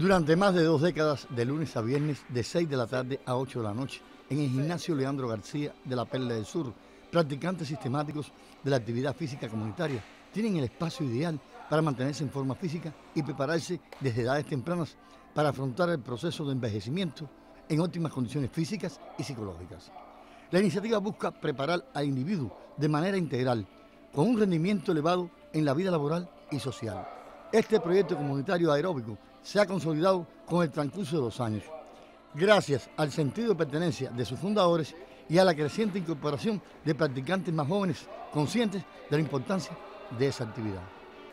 Durante más de dos décadas, de lunes a viernes, de 6 de la tarde a 8 de la noche, en el gimnasio Leandro García de la Perla del Sur, practicantes sistemáticos de la actividad física comunitaria tienen el espacio ideal para mantenerse en forma física y prepararse desde edades tempranas para afrontar el proceso de envejecimiento en óptimas condiciones físicas y psicológicas. La iniciativa busca preparar al individuo de manera integral, con un rendimiento elevado en la vida laboral y social. Este proyecto comunitario aeróbico se ha consolidado con el transcurso de dos años, gracias al sentido de pertenencia de sus fundadores y a la creciente incorporación de practicantes más jóvenes conscientes de la importancia de esa actividad.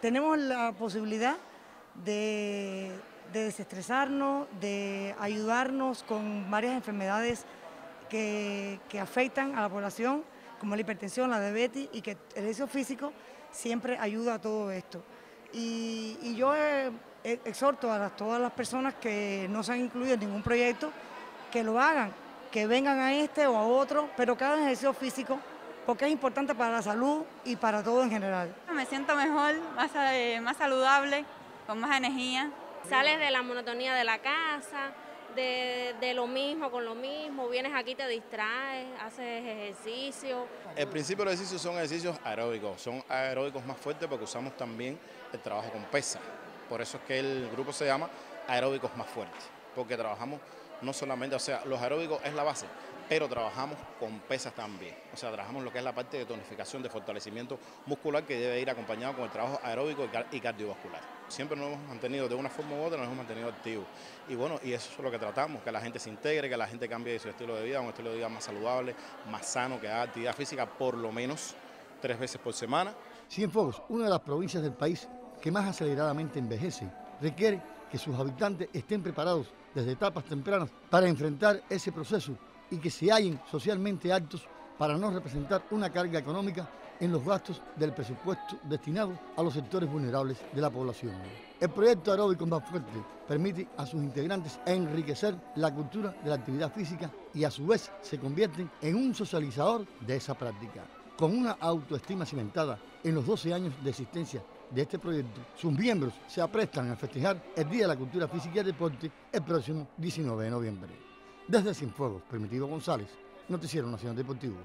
Tenemos la posibilidad de, desestresarnos, de ayudarnos con varias enfermedades que, afectan a la población, como la hipertensión, la diabetes, y que el ejercicio físico siempre ayuda a todo esto. Y, yo eh, exhorto a todas las personas que no se han incluido en ningún proyecto que lo hagan, que vengan a este o a otro, pero que hagan ejercicio físico porque es importante para la salud y para todo en general. Me siento mejor, más, eh, más saludable, con más energía. Sales de la monotonía de la casa, de, de, lo mismo con lo mismo, vienes aquí, te distraes, haces ejercicio. El principio de los ejercicios son ejercicios aeróbicos, son aeróbicos más fuertes porque usamos también el trabajo con pesa. Por eso es que el grupo se llama aeróbicos más fuertes, porque trabajamos no solamente, o sea, los aeróbicos es la base, pero trabajamos con pesas también. O sea, trabajamos lo que es la parte de tonificación, de fortalecimiento muscular que debe ir acompañado con el trabajo aeróbico y cardiovascular. Siempre nos hemos mantenido de una forma u otra, nos hemos mantenido activos. Y bueno, y eso es lo que tratamos, que la gente se integre, que la gente cambie su estilo de vida, un estilo de vida más saludable, más sano, que haga actividad física por lo menos tres veces por semana. Cienfuegos, una de las provincias del país que más aceleradamente envejece, requiere que sus habitantes estén preparados desde etapas tempranas para enfrentar ese proceso y que se hallen socialmente altos para no representar una carga económica en los gastos del presupuesto destinado a los sectores vulnerables de la población. El proyecto aeróbico más fuerte permite a sus integrantes enriquecer la cultura de la actividad física y a su vez se convierte en un socializador de esa práctica. Con una autoestima cimentada en los 12 años de existencia de este proyecto, sus miembros se aprestan a festejar el Día de la Cultura Física y Deporte el próximo 19 de noviembre. Desde Cienfuegos, Primitivo González, Noticiero Nacional Deportivo.